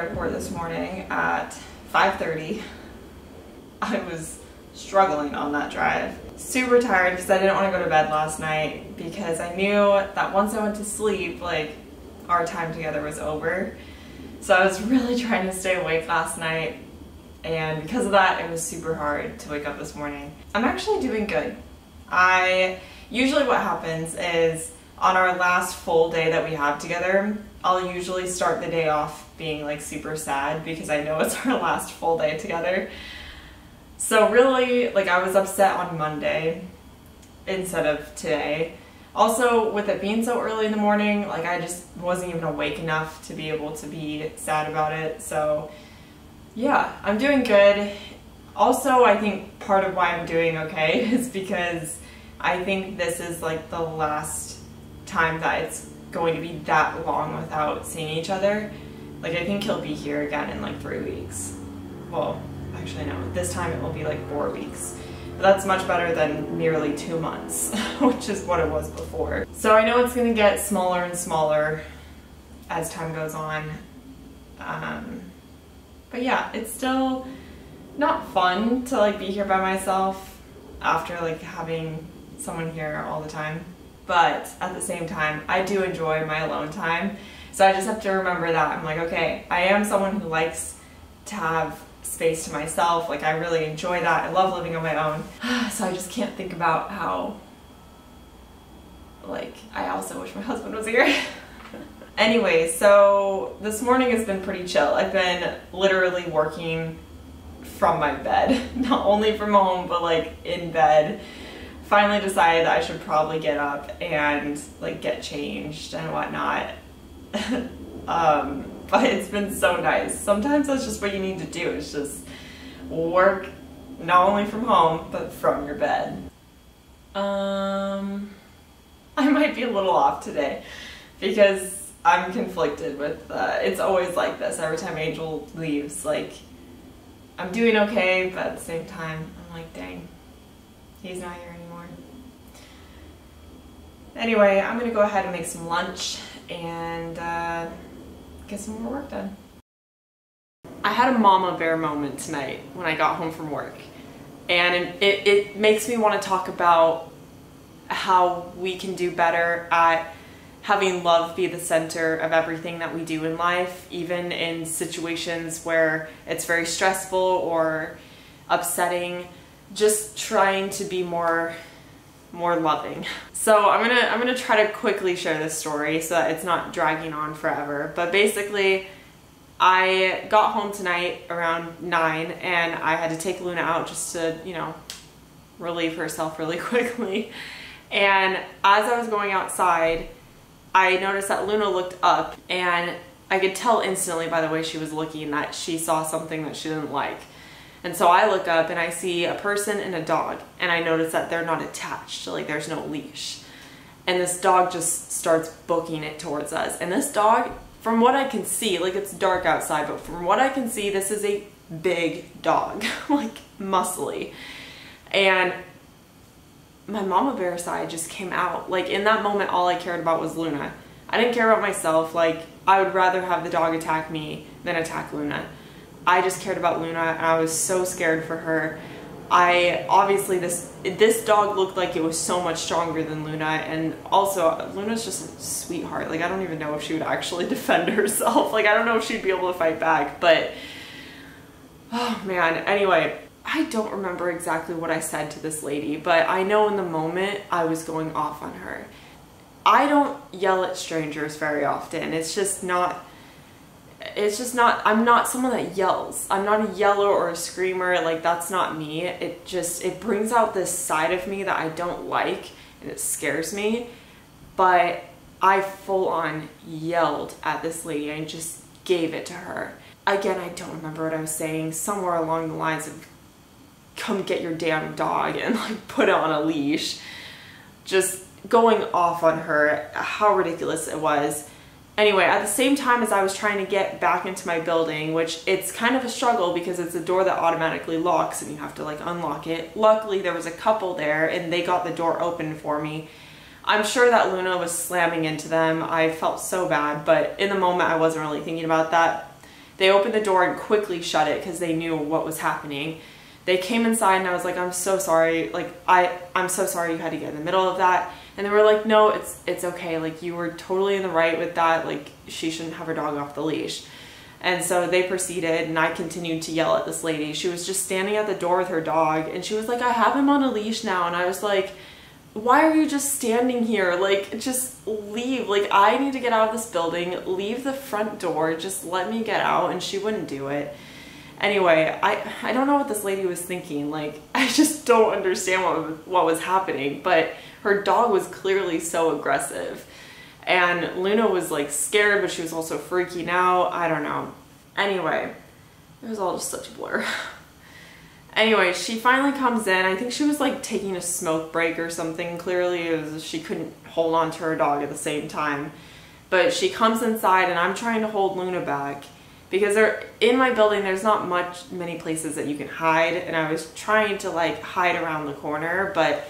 airport this morning at 5.30. I was struggling on that drive. Super tired because I didn't want to go to bed last night because I knew that once I went to sleep, like, our time together was over. So I was really trying to stay awake last night and because of that, it was super hard to wake up this morning. I'm actually doing good. I usually what happens is on our last full day that we have together, I'll usually start the day off being like super sad because I know it's our last full day together. So really, like I was upset on Monday instead of today. Also, with it being so early in the morning, like I just wasn't even awake enough to be able to be sad about it. So yeah, I'm doing good. Also, I think part of why I'm doing okay is because I think this is like the last time that it's going to be that long without seeing each other. Like I think he'll be here again in like three weeks. Well, actually no, this time it will be like four weeks. But that's much better than nearly two months, which is what it was before. So I know it's gonna get smaller and smaller as time goes on. Um, but yeah, it's still not fun to like be here by myself after like having someone here all the time. But at the same time, I do enjoy my alone time. So I just have to remember that. I'm like, okay, I am someone who likes to have space to myself. Like I really enjoy that. I love living on my own. So I just can't think about how like I also wish my husband was here. Anyway, so this morning has been pretty chill. I've been literally working from my bed, not only from home, but like in bed. Finally decided that I should probably get up and like get changed and whatnot. um, but it's been so nice. Sometimes that's just what you need to do. It's just work not only from home, but from your bed. Um, I might be a little off today because I'm conflicted with, uh, it's always like this every time Angel leaves, like, I'm doing okay, but at the same time, I'm like, dang, he's not here. Anyway, I'm gonna go ahead and make some lunch and uh, get some more work done. I had a mama bear moment tonight when I got home from work. And it, it makes me want to talk about how we can do better at having love be the center of everything that we do in life, even in situations where it's very stressful or upsetting, just trying to be more more loving. So I'm gonna I'm gonna try to quickly share this story so that it's not dragging on forever. But basically I got home tonight around nine and I had to take Luna out just to, you know, relieve herself really quickly. And as I was going outside, I noticed that Luna looked up and I could tell instantly by the way she was looking that she saw something that she didn't like. And so I look up and I see a person and a dog and I notice that they're not attached, like there's no leash. And this dog just starts booking it towards us. And this dog, from what I can see, like it's dark outside, but from what I can see, this is a big dog, like muscly. And my mama bear side just came out. Like in that moment, all I cared about was Luna. I didn't care about myself. Like I would rather have the dog attack me than attack Luna. I just cared about Luna and I was so scared for her. I obviously this this dog looked like it was so much stronger than Luna and also Luna's just a sweetheart. Like I don't even know if she would actually defend herself. Like I don't know if she'd be able to fight back, but oh man. Anyway, I don't remember exactly what I said to this lady, but I know in the moment I was going off on her. I don't yell at strangers very often. It's just not it's just not I'm not someone that yells. I'm not a yeller or a screamer. Like that's not me. It just it brings out this side of me that I don't like and it scares me. But I full on yelled at this lady and just gave it to her. Again, I don't remember what I was saying. Somewhere along the lines of come get your damn dog and like put it on a leash. Just going off on her, how ridiculous it was. Anyway, at the same time as I was trying to get back into my building, which it's kind of a struggle because it's a door that automatically locks and you have to like unlock it. Luckily there was a couple there and they got the door open for me. I'm sure that Luna was slamming into them. I felt so bad, but in the moment I wasn't really thinking about that. They opened the door and quickly shut it because they knew what was happening. They came inside and I was like, I'm so sorry. Like I, I'm so sorry you had to get in the middle of that. And they were like, no, it's, it's okay. Like you were totally in the right with that. Like she shouldn't have her dog off the leash. And so they proceeded and I continued to yell at this lady. She was just standing at the door with her dog and she was like, I have him on a leash now. And I was like, why are you just standing here? Like, just leave. Like, I need to get out of this building. Leave the front door. Just let me get out. And she wouldn't do it. Anyway, I, I don't know what this lady was thinking. Like, I just don't understand what, what was happening. But her dog was clearly so aggressive. And Luna was like scared, but she was also freaking out. I don't know. Anyway, it was all just such a blur. Anyway, she finally comes in. I think she was like taking a smoke break or something. Clearly, it was, she couldn't hold on to her dog at the same time. But she comes inside and I'm trying to hold Luna back because there in my building there's not much many places that you can hide and I was trying to like hide around the corner but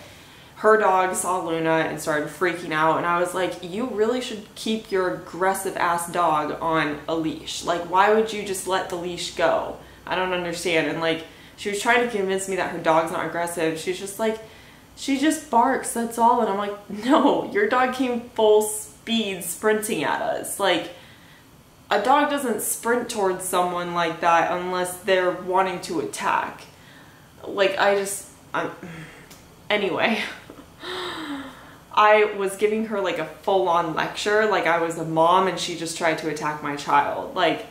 her dog saw Luna and started freaking out and I was like you really should keep your aggressive ass dog on a leash like why would you just let the leash go I don't understand and like she was trying to convince me that her dog's not aggressive. She's just like, she just barks, that's all. And I'm like, no, your dog came full speed sprinting at us. Like, a dog doesn't sprint towards someone like that unless they're wanting to attack. Like, I just, I'm, anyway. I was giving her like a full-on lecture, like I was a mom and she just tried to attack my child. Like,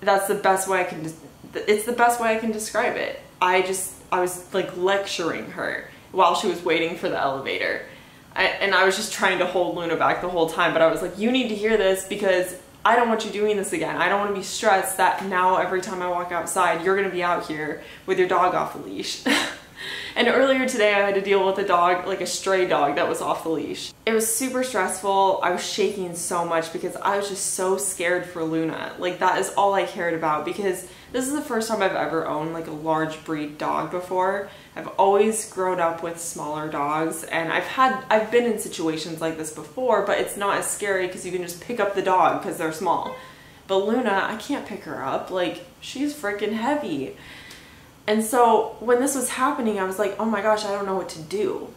that's the best way I can it's the best way I can describe it. I just, I was like lecturing her while she was waiting for the elevator. I, and I was just trying to hold Luna back the whole time, but I was like, you need to hear this because I don't want you doing this again. I don't want to be stressed that now every time I walk outside, you're going to be out here with your dog off a leash. And earlier today I had to deal with a dog, like a stray dog that was off the leash. It was super stressful. I was shaking so much because I was just so scared for Luna. Like that is all I cared about because this is the first time I've ever owned like a large breed dog before. I've always grown up with smaller dogs and I've had, I've been in situations like this before, but it's not as scary because you can just pick up the dog because they're small. But Luna, I can't pick her up. Like she's freaking heavy. And so when this was happening, I was like, oh my gosh, I don't know what to do.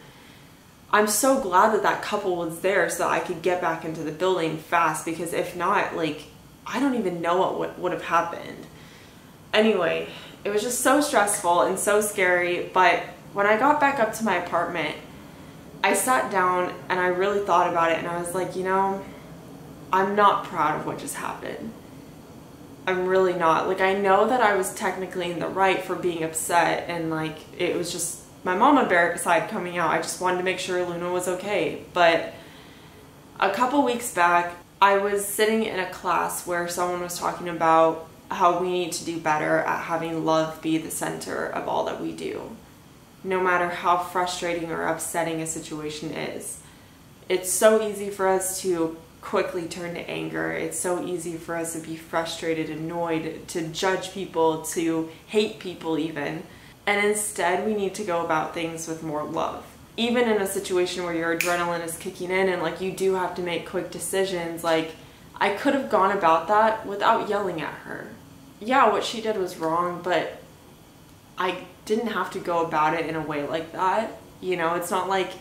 I'm so glad that that couple was there so that I could get back into the building fast because if not, like, I don't even know what would have happened. Anyway, it was just so stressful and so scary. But when I got back up to my apartment, I sat down and I really thought about it and I was like, you know, I'm not proud of what just happened. I'm really not. Like, I know that I was technically in the right for being upset, and like, it was just my mama bear side coming out. I just wanted to make sure Luna was okay. But a couple weeks back, I was sitting in a class where someone was talking about how we need to do better at having love be the center of all that we do, no matter how frustrating or upsetting a situation is. It's so easy for us to quickly turn to anger. It's so easy for us to be frustrated, annoyed, to judge people, to hate people even. And instead, we need to go about things with more love. Even in a situation where your adrenaline is kicking in and like you do have to make quick decisions, like I could have gone about that without yelling at her. Yeah, what she did was wrong, but I didn't have to go about it in a way like that. You know, it's not like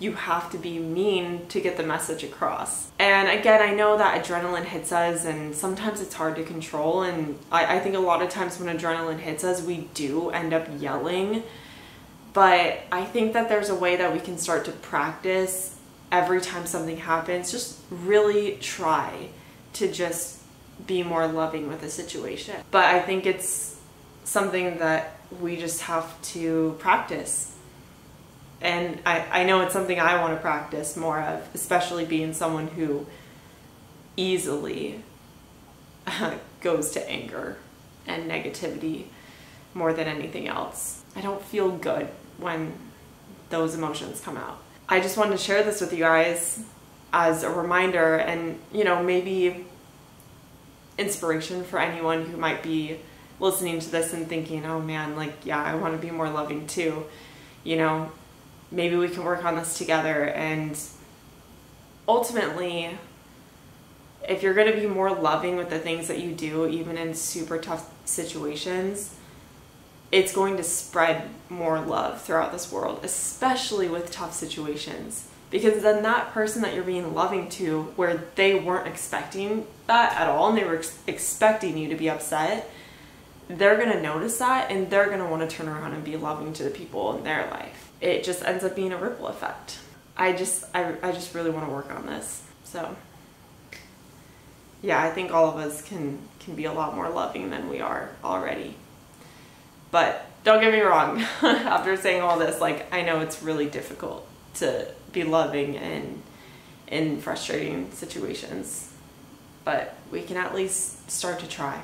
you have to be mean to get the message across. And again, I know that adrenaline hits us and sometimes it's hard to control. And I, I, think a lot of times when adrenaline hits us, we do end up yelling. But I think that there's a way that we can start to practice every time something happens. Just really try to just be more loving with a situation. But I think it's something that we just have to practice and I, I know it's something I want to practice more of, especially being someone who easily goes to anger and negativity more than anything else. I don't feel good when those emotions come out. I just wanted to share this with you guys as a reminder and, you know, maybe inspiration for anyone who might be listening to this and thinking, oh man, like, yeah, I want to be more loving too. You know, maybe we can work on this together and ultimately, if you're going to be more loving with the things that you do, even in super tough situations, it's going to spread more love throughout this world, especially with tough situations. Because then that person that you're being loving to, where they weren't expecting that at all and they were ex- expecting you to be upset, they're going to notice that and they're going to want to turn around and be loving to the people in their life. It just ends up being a ripple effect. I just I, I just really want to work on this. So yeah, I think all of us can can be a lot more loving than we are already. But don't get me wrong, after saying all this, like I know it's really difficult to be loving in in frustrating situations. But we can at least start to try.